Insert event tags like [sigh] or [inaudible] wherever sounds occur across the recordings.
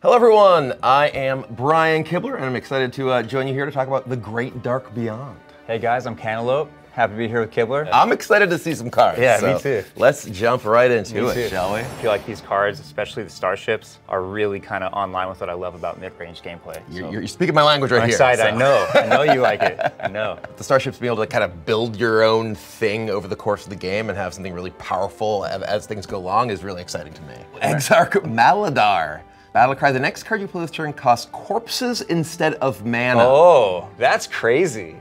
Hello, everyone. I am Brian Kibler, and I'm excited to uh, join you here to talk about The Great Dark Beyond. Hey guys, I'm Cantaloupe. Happy to be here with Kibler. I'm excited to see some cards. Yeah, me too. Let's jump right into Me it, too. shall we? I feel like these cards, especially the starships, are really kind of online with what I love about mid-range gameplay. You're, you're speaking my language right I'm here. excited. I know. I know you like it. [laughs] I know. The starships being able to kind of build your own thing over the course of the game and have something really powerful as, as things go along is really exciting to me. Exarch Maladaar. Battle cry. The next card you play this turn costs corpses instead of mana. Oh, that's crazy.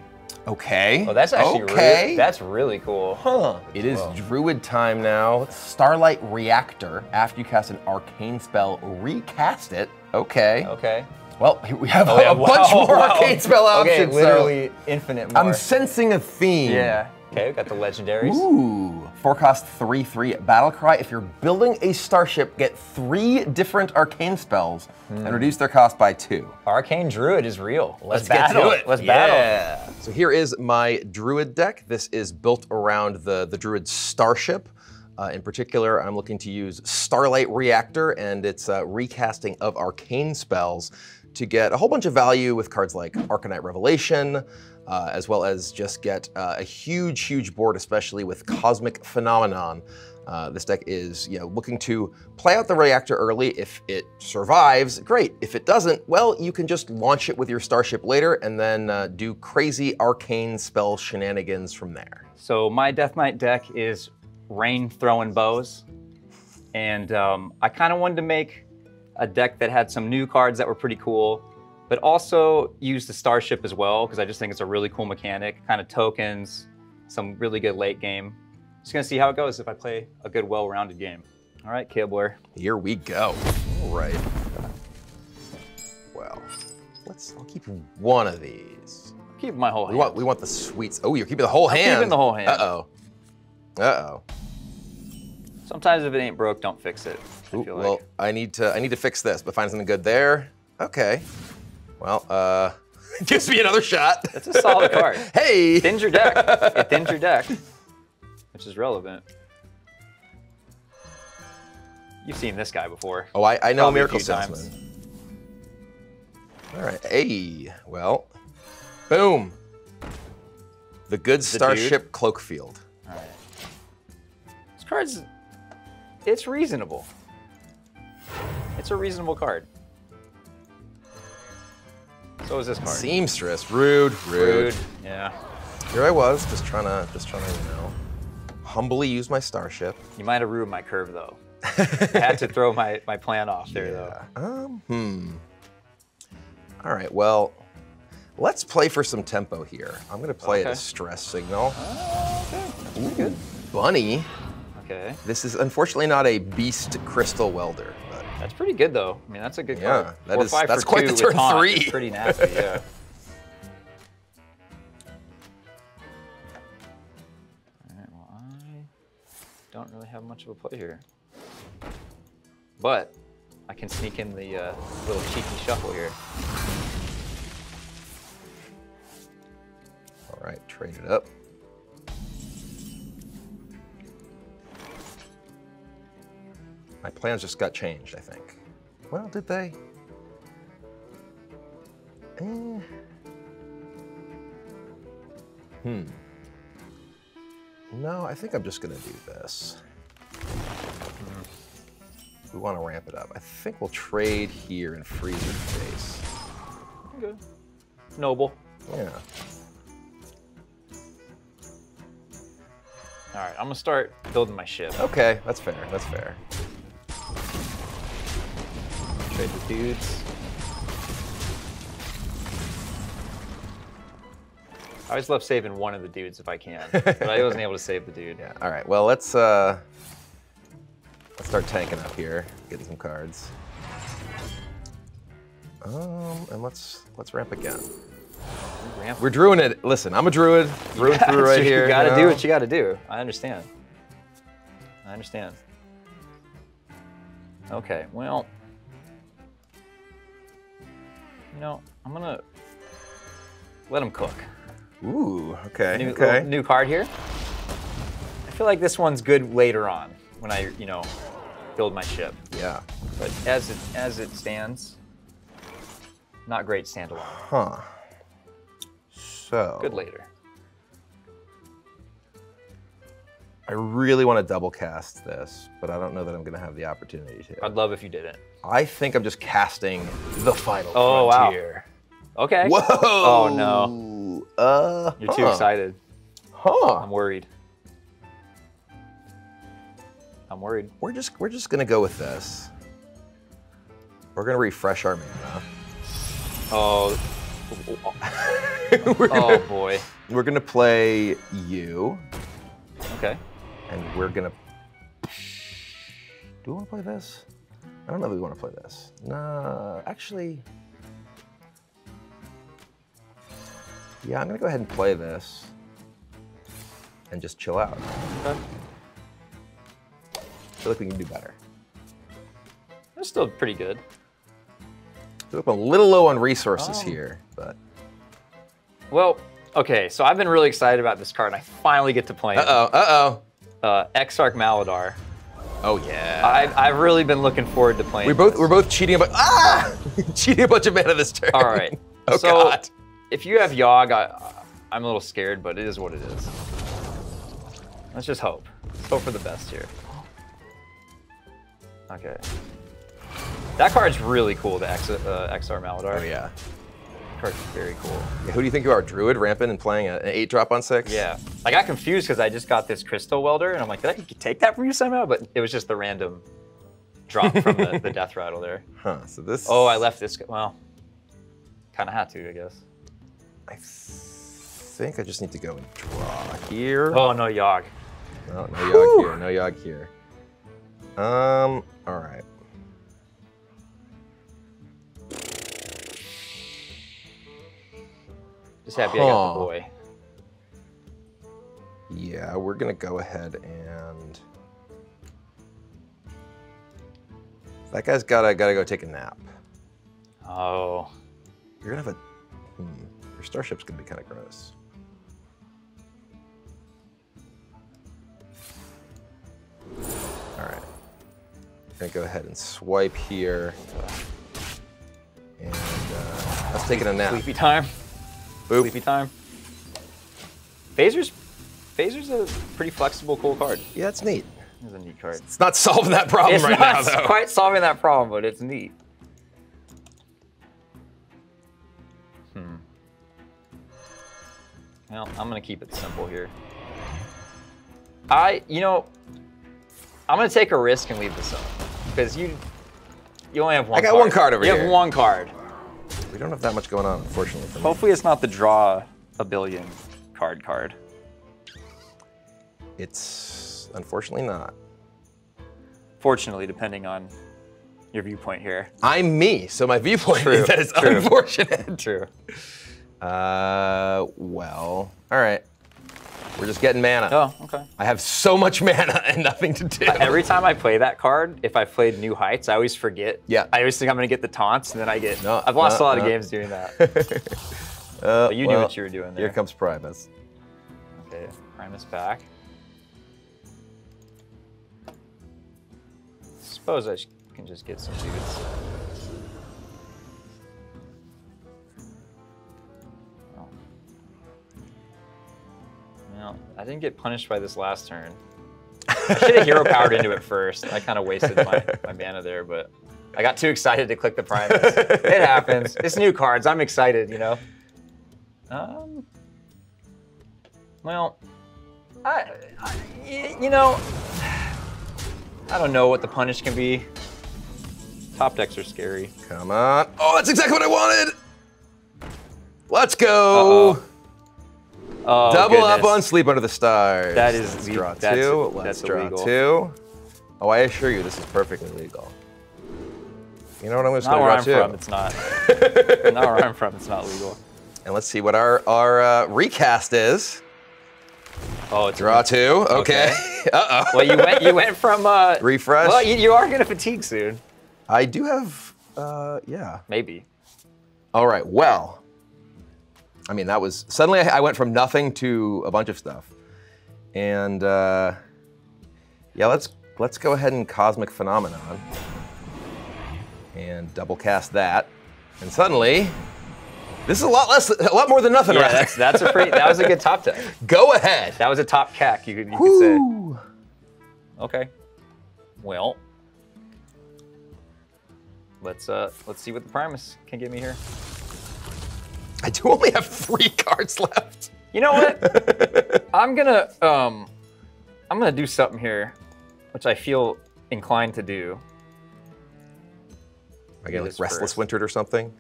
Okay. Oh, that's actually okay. really, that's really cool. Huh. It is Druid time now. Starlight Reactor. After you cast an arcane spell, recast it. Okay. Okay. Well, we have Oh, a, yeah, a bunch more wow. arcane spell Okay, options. so literally infinite more. I'm sensing a theme. yeah. Okay, we got the legendaries. Ooh. Four cost three three battle cry. If you're building a starship, get three different arcane spells Hmm. and reduce their cost by two. Arcane Druid is real. Let's, get battle. to it. Let's battle. Yeah. So here is my Druid deck. This is built around the, the Druid Starship. Uh, in particular, I'm looking to use Starlight Reactor and its uh, recasting of arcane spells to get a whole bunch of value with cards like Arkonite Revelation, uh, as well as just get uh, a huge, huge board, especially with Cosmic Phenomenon. Uh, this deck is you know, looking to play out the reactor early. If it survives, great. If it doesn't, well, you can just launch it with your starship later and then uh, do crazy arcane spell shenanigans from there. So my Death Knight deck is rain throwing bows, and um, I kind of wanted to make a deck that had some new cards that were pretty cool, but also use the Starship as well because I just think it's a really cool mechanic. Kind of tokens, some really good late game. Just gonna see how it goes if I play a good, well-rounded game. All right, Kibler. Here we go. All right. Well, let's I'll keep one of these. Keep my whole We hand. want we want the sweets. Oh, you're keeping the whole hand. keeping the whole hand. Uh oh. Uh oh. Sometimes if it ain't broke, don't fix it. I Ooh, well, like. I need to I need to fix this, but find something good there. Okay. Well, uh, [laughs] gives me another shot. That's a solid [laughs] card. hey. thins your deck. It thins your deck, which is relevant. You've seen this guy before. Oh, I, I know Probably Miracle. Salesman. All right. Hey. Well. Boom. The good Starship Cloakfield. All right. This card's, it's reasonable. It's a reasonable card. So is this card. Seamstress. Rude. Rude. Rude. Yeah. Here I was, just trying to, just trying to, you know, humbly use my Starship. You might have ruined my curve though. I had to [laughs] throw my, my plan off there though. Um. Hmm. All right. Well, let's play for some tempo here. I'm gonna play at a Okay. stress signal. Okay. good. Bunny. Okay. This is unfortunately not a beast crystal welder, That's pretty good though. I mean, that's a good Yeah, card. that Four, is- that's quite the turn taunt three. is Pretty nasty, yeah. Alright, well, I don't really have much of a play here. But I can sneak in the uh, little cheeky shuffle here. all right, trade it up. My plans just got changed, I think. Well, did they? Eh. Hmm. No, I think I'm just gonna do this. We want to ramp it up. I think we'll trade here and freeze your face. Okay. Noble. Yeah. Alright, I'm gonna start building my ship. Okay, that's fair. That's fair. Trade the dudes. I always love saving one of the dudes if I can, but I [laughs] wasn't able to save the dude. Yeah. All right. Well, let's uh, let's start tanking up here, getting some cards. Um, and let's let's ramp again. Ramp. We're druid it. Listen, I'm a druid. Druid through right [laughs] you here. You gotta you do what you gotta do. I understand. I understand. Okay, well, you know, I'm gonna let him cook. Ooh. Okay. New, okay. little new card here. I feel like this one's good later on when I, you know, build my ship. Yeah. But as it as it stands, not great standalone. Huh. So. Good later. I really want to double cast this, but I don't know that I'm going to have the opportunity to. I'd love if you didn't. I think I'm just casting the final Oh, wow. Okay. Whoa! Oh, no. Uh, You're too excited. Huh? I'm worried. I'm worried. We're just we're just gonna go with this. We're gonna refresh our mana. Oh, [laughs] we're, gonna, oh boy. we're gonna play you, Okay. And we're gonna. Do we want to play this? I don't know if we want to play this. Nah, actually. Yeah, I'm gonna go ahead and play this, and just chill out. Okay. I feel like we can do better. That's still pretty good. I feel like I'm a little low on resources Um, here, but. Well, okay. So I've been really excited about this card, and I finally get to play it. Uh oh. Uh oh. Uh, Exarch Maladaar. Oh yeah. I've, I've really been looking forward to playing. we both this. we're both cheating about ah [laughs] cheating a bunch of mana this turn. All right. [laughs] oh so god. if you have Yogg, I, I'm a little scared, but it is what it is. Let's just hope. Let's hope for the best here. Okay. That card's really cool, the X, uh, Exarch Maladaar. Oh yeah. Card's very cool. Yeah, Who do you think you are, Druid, rampant and playing a- an eight drop on six? Yeah. I got confused because I just got this Crystal Welder, and I'm like, did I take that from you somehow? But it was just the random drop from the, the [laughs] Death Rattle there. Huh. So this. Oh, I left this. Well, kind of had to, I guess. I think I just need to go and draw here. Oh, no, Yogg. No, no yog here. No yog here. Um. All right. Just happy I got the boy. Yeah, we're gonna go ahead and. That guy's gotta gotta go take a nap. Oh. You're gonna have a. Hmm, your starship's gonna be kind of gross. All right. Gonna go ahead and swipe here. And uh, that's taking a nap. Sleepy time. Boop. Sleepy time. Phaser's Phaser's a pretty flexible, cool card. Yeah, it's neat. It's a neat card. It's not solving that problem It's right not now, though. quite solving that problem, but it's neat. Hmm. Well, I'm gonna keep it simple here. I, you know, I'm gonna take a risk and leave this up because you, you only have one. I got card. one card over you here. have one card. We don't have that much going on, unfortunately. For me. Hopefully, it's not the draw a billion card card. It's unfortunately not. Fortunately, depending on your viewpoint here. I'm me, so my viewpoint True, is that it's true. unfortunate. True. Uh, well, all right. We're just getting mana. Oh, okay. I have so much mana [laughs] and nothing to do. Every time I play that card, if I played New Heights, I always forget. Yeah. I always think I'm gonna get the taunts, and then I get. No, I've lost no, a lot of games doing that. [laughs] Uh, But you knew well, what you were doing there. Here comes Primus. Okay, Primus back. Suppose I can just get some dudes. Well, I didn't get punished by this last turn. I should have hero powered into it first. I kind of wasted my, my mana there, but I got too excited to click the Primus. it happens. It's new cards. I'm excited, you know. Um. Well, I. you know, I don't know what the punish can be. Top decks are scary. Come on. Oh, that's exactly what I wanted. Let's go. Uh-oh. Oh, Double up on Sleep Under the Stars. That is Let's le- draw that's- two. Let's that's draw illegal. two. Oh, I assure you, this is perfectly legal. You know what? I'm going where to I'm draw from. It's not. not where I'm from. It's not legal. And let's see what our our uh, recast is. Oh, it's Draw two. Okay. [laughs] uh oh. Well, you went. You went from. Uh, Refresh. Well, you, you are gonna fatigue soon. I do have. Uh, yeah. Maybe. All right. Well. I mean, that was suddenly I, I went from nothing to a bunch of stuff, and uh, yeah, let's let's go ahead and Cosmic Phenomenon and double cast that. And suddenly, this is a lot less, a lot more than nothing, Yeah, right? that's that's a pretty. That was a good top deck. [laughs] Go ahead. That was a top cack. You could you could say. Okay. Well, let's uh let's see what the Primus can give me here. I do only have three [laughs] cards left. You know what? [laughs] I'm gonna um I'm gonna do something here, which I feel inclined to do. I get like Restless first. Wintered or something.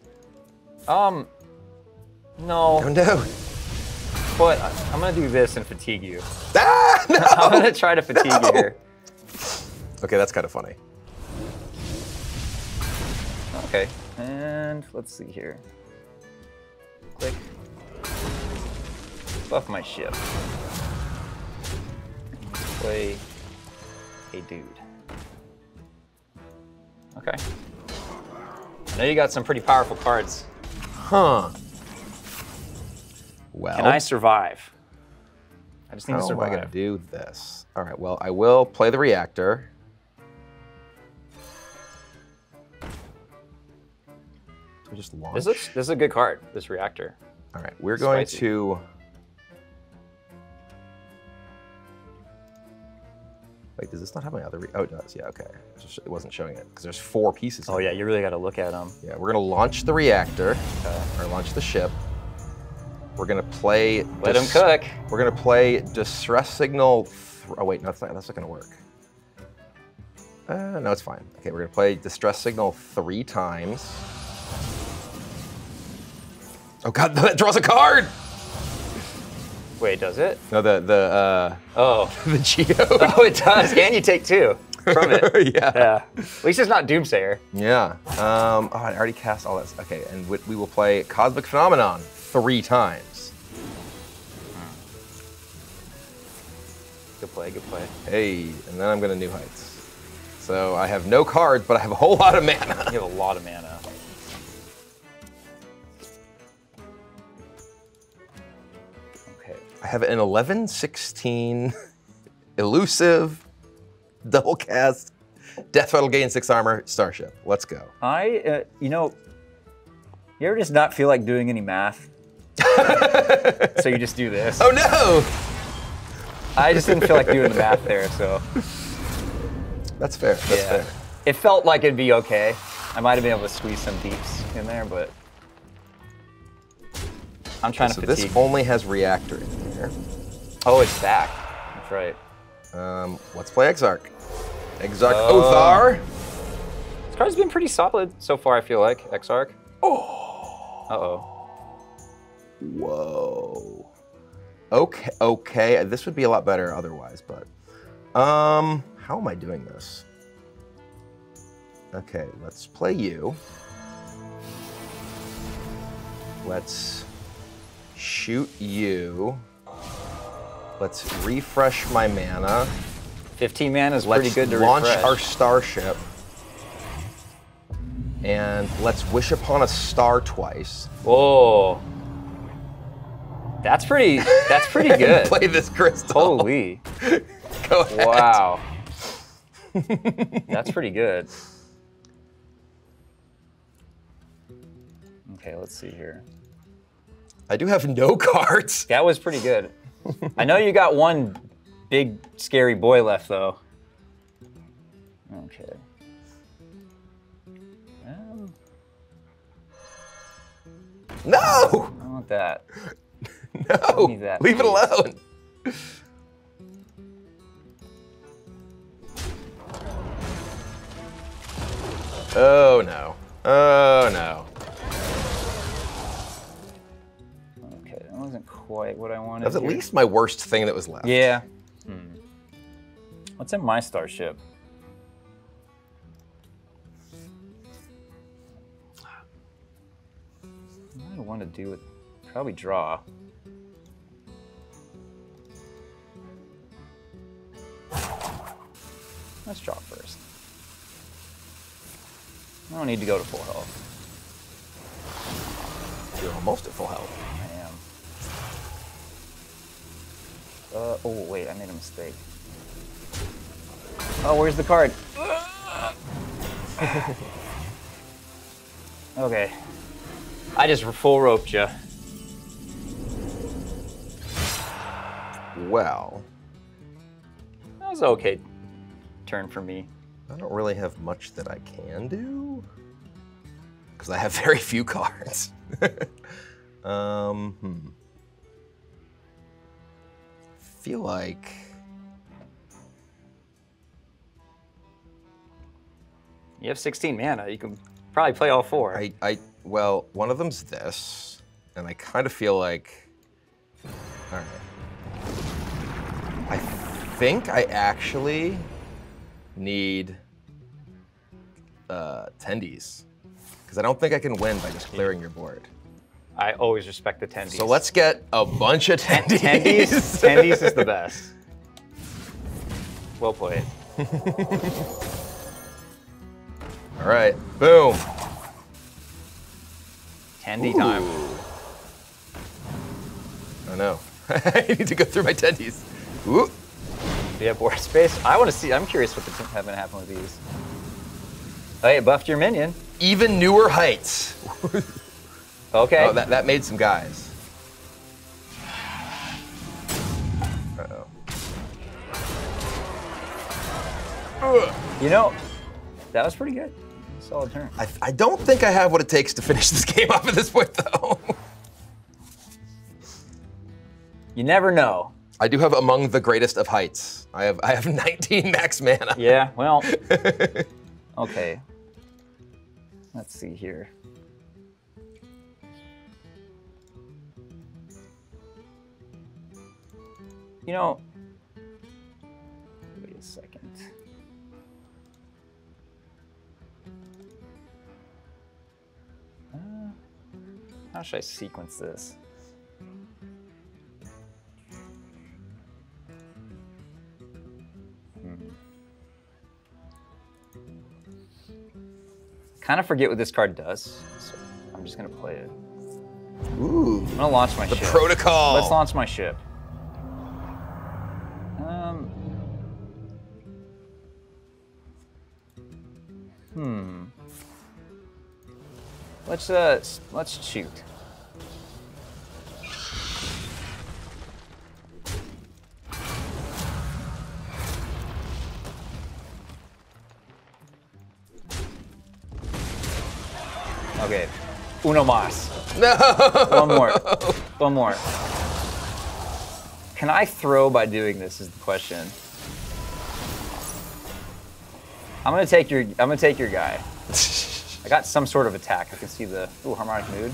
Um, no, Oh no. but I'm gonna do this and fatigue you. Ah, [laughs] I'm gonna try to fatigue No. you here. Okay, that's kind of funny. Okay, and let's see here. Click. Buff my ship. Play a dude. Okay. I know you got some pretty powerful cards. Huh. Well, Can I survive? I just need how to am I survive. going to do this? All right, well, I will play the reactor. We just launch? This is this is a good card. This reactor. All right, we're going Spicy. to. Wait, does this not have my other? Re- oh, it does. Yeah, okay. It wasn't showing it because there's four pieces. Oh yeah, you really got to look at them. Yeah, we're gonna launch the reactor, or launch the ship. We're gonna play. Let them cook. We're gonna play distress signal. Oh wait, no, that's not. That's not gonna work. Uh, no, it's fine. Okay, we're gonna play distress signal three times. Oh god, [laughs] that draws a card. Wait, does it? No, the the uh, Oh, [laughs] the Geo. oh, it does. And you take two from it. [laughs] yeah. Yeah. At least it's not Doomsayer. Yeah. Um, oh, I already cast all that. Okay, and we, we will play Cosmic Phenomenon three times. Good play. Good play. Hey, and then I'm gonna New Heights. So I have no cards, but I have a whole lot of mana. You have a lot of mana. I have an 11, 16, [laughs] elusive, double cast, Death Rattle gain six armor, Starship. Let's go. I, uh, you know, you ever just not feel like doing any math? [laughs] so you just do this. Oh no! I just didn't feel like doing the math there, so That's fair. That's yeah. fair. It felt like it'd be okay. I might have been able to squeeze some deeps in there, but I'm trying So to this fatigue. This only has reactor in here. Oh, it's back. That's right. Um, let's play Exarch. Exarch Oh. Othaar. This card's been pretty solid so far. I feel like Exarch. Oh. Uh oh. Whoa. Okay, okay. This would be a lot better otherwise, but um, how am I doing this? Okay, let's play you. Let's shoot you. Let's refresh my mana. 15 mana is Let's pretty good to launch refresh. our starship. And let's wish upon a star twice. Whoa. That's pretty. That's pretty [laughs] good. Play this crystal. Holy. [laughs] Go ahead. Wow. That's pretty good. Okay, let's see here. I do have no [laughs] cards. That was pretty good. I know you got one big scary boy left though. Okay. Um, No! I want that. [laughs] No! that, Leave it alone. Oh no. Oh no. Quite what I wanted. That was at here. least my worst thing that was left. Yeah. Hmm. What's in my starship? I don't want to do it. Probably draw. Let's draw first. I don't need to go to full health. You're almost at full health. Uh, oh, wait, I made a mistake. Oh, where's the card? [laughs] okay. I just full roped you. Well, That was okay turn for me. I don't really have much that I can do because I have [laughs] very few cards. [laughs] um, hmm. Feel like You have 16 mana. You can probably play all four. I, I, well, one of them's this, and I kind of feel like, all right. I think I actually need uh, tendies because I don't think I can win by just clearing your board. I always respect the tendies. So let's get a bunch of tendies. tendies. [laughs] tendies is the best. Well played. [laughs] All right, boom. Tendy time. Ooh. Oh no, I [laughs] need to go through my tendies. Ooh. Do you have board space? I want to see. I'm curious what's the going to happen with these. Oh, you buffed your minion. Even newer heights. Okay. Oh, that, that made some guys. You know, that was pretty good. Solid turn. I, I don't think I have what it takes to finish [laughs] this game off at this point, though. You never know. I do have among the greatest of heights. I have I have [laughs] 19 max mana. Yeah. Well. [laughs] okay. Let's see here. You know, wait a second. Uh, how should I sequence this? Kind of forget what this card does, so I'm just gonna play it. Ooh. I'm gonna launch my The ship. protocol. Let's launch my ship. Let's uh let's shoot. Okay. Uno más. No. One more. [laughs] One more. Can I throw by doing this is the question. I'm gonna take your I'm gonna take your guy. [laughs] I got some sort of attack. I can see the ooh harmonic mood.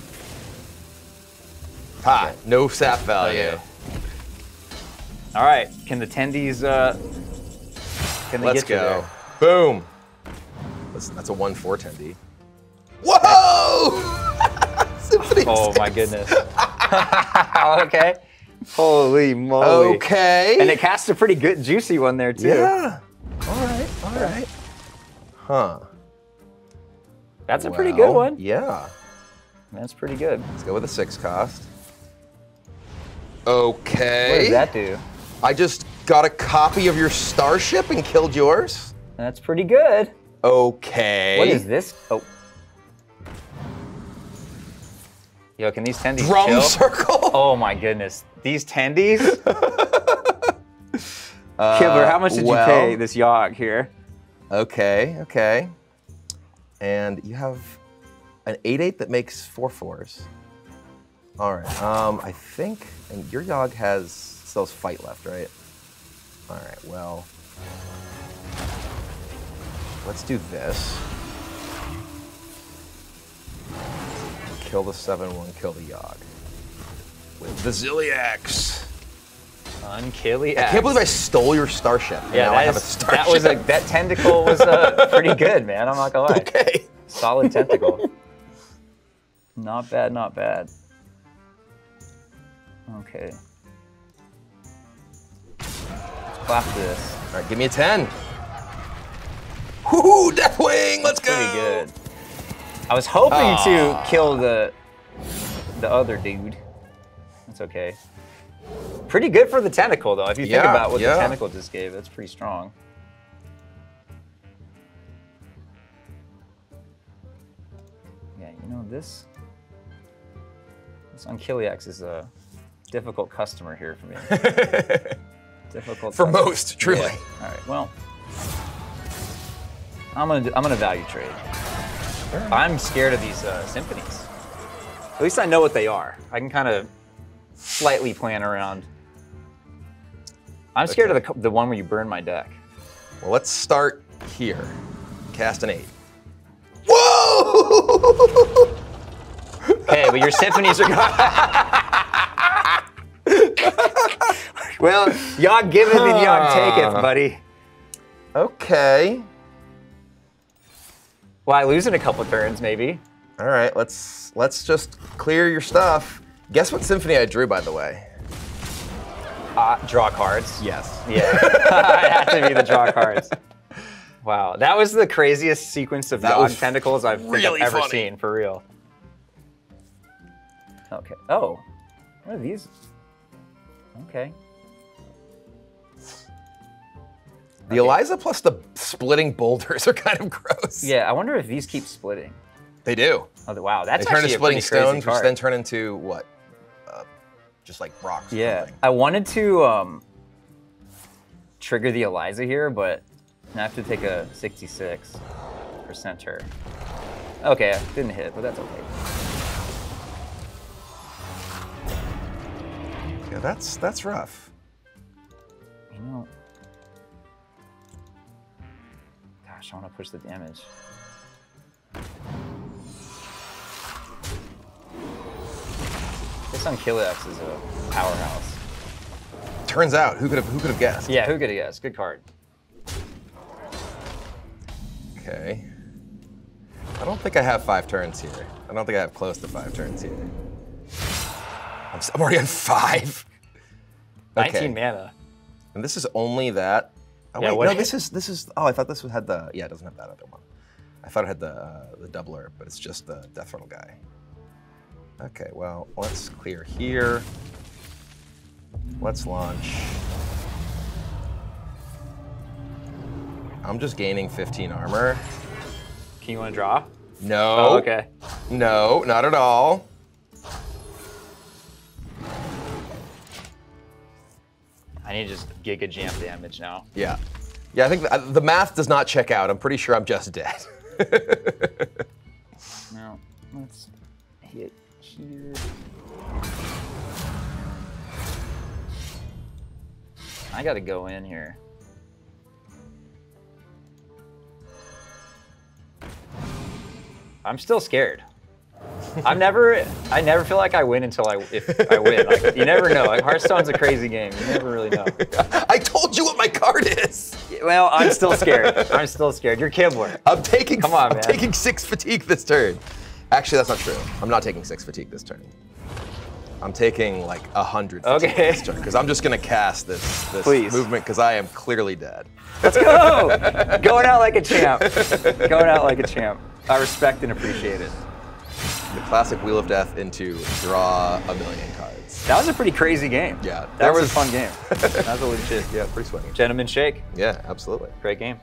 Ha, no sap value. All right. Can the tendies uh can they Let's get you go. there? Boom. That's, that's a 1 4 tendy. Whoa! [laughs] Symphony Oh of my Saints. goodness. [laughs] okay. Holy moly. Okay. And it cast a pretty good juicy one there too. Yeah. All right. All right. Huh. That's a pretty good one. Yeah. That's pretty good. Let's go with a six cost. Okay. What Okay. does that do? I just got a copy of your starship and killed yours. That's pretty good. Okay. What is this? Oh. Yo, can these tendies Drum chill? circle? [laughs] Oh my goodness. These tendies? [laughs] Kibler, how much did uh, well- you pay this yog here? Okay, okay. And you have an 8-8 that makes four fours. All right. Um, I think, and your Yogg has still has fight left, right? All right. Well, let's do this. Kill the 7-1, kill the Yogg. With the Ziliax. Unkilly I can't believe I stole your starship. Yeah, now I that, have a starship. that was a that tentacle was uh, pretty good, man. I'm not gonna lie. [laughs] okay. Solid tentacle. [laughs] not bad, not bad. Okay. Let's clap this. All right, give me a 10. Whoo, Deathwing, let's go. Pretty good. I was hoping Ah. to kill the the other dude. That's okay pretty good for the tentacle, though. If you yeah, think about what yeah. the tentacle just gave, that's pretty strong. Yeah, you know, this, this Unkiliax is a difficult customer here for me. [laughs] difficult For customer. most, truly. Yeah. All right, well, I'm gonna, do, I'm gonna value trade. I'm scared of these uh, symphonies. At least I know what they are. I can kind of slightly plan around I'm scared of the, the one where you burn my deck. Well, let's start here. Cast an eight. Whoa! Hey, but your symphonies are gone. [laughs] well, y'all give it and y'all take it, buddy. okay. Well, I lose in a couple turns, maybe. All right, let's let's just clear your stuff. Guess what symphony I drew, by the way? Uh, draw cards. Yes. Yeah, [laughs] [laughs] it had to be the draw cards. [laughs] Wow, that was the craziest sequence of That dog tentacles I've, really I've ever funny. seen, for real. Okay. Oh, what are these? Okay. The Eliza plus the splitting boulders are kind of gross. Yeah, I wonder if these keep splitting. They do. Oh, wow, that's They turn into splitting stones, which then turn into what? Just like rocks. Yeah. I wanted to um, trigger the Eliza here, but I have to take a 66 percenter. Okay, didn't hit, but that's okay. Yeah, that's that's rough. You know, gosh, I want to push the damage. This Unkyliax is a powerhouse. Turns out, who could have who could have guessed? Yeah, who could have guessed? Good card. Okay. I don't think I have five turns here. I don't think I have close to five turns here. I'm, I'm already on five. [laughs] 19 mana. And this is only that. Oh, Yeah, wait, what- no, this is this is. Oh, I thought this had the. Yeah, it doesn't have that other one. I thought it had the uh, the doubler, but it's just the death rattle guy. Okay, well, let's clear here. Let's launch. I'm just gaining 15 armor. Can you want to draw? No. Oh, okay. No, not at all. I need to just giga jam damage now. Yeah. Yeah, I think the, the math does not check out. I'm pretty sure I'm just dead. [laughs] Now, let's hit here. I gotta go in here. I'm still scared. I'm never. I never feel like I win until I if I win. Like, you never know. Like Hearthstone's a crazy game. You never really know. [laughs] I told you what my card is. Well, I'm still scared. I'm still scared. You're Kibler. I'm taking. Come on, I'm man. taking six fatigue this turn. Actually, that's not true. I'm not taking six fatigue this turn. I'm taking like a hundred fatigue Okay. this turn because I'm just gonna cast this this Please. movement because I am clearly dead. Let's go! [laughs] Going out like a champ. Going out like a champ. I respect and appreciate it. The classic Wheel of Death into draw a million cards. That was a pretty crazy game. Yeah, That that was a fun game. [laughs] That was a legit Yeah, pretty sweaty. gentleman shake. Yeah, absolutely. Great game.